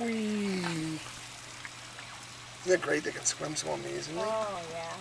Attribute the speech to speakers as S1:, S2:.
S1: Whee! Isn't it great they can swim so amazingly?
S2: Oh, yeah.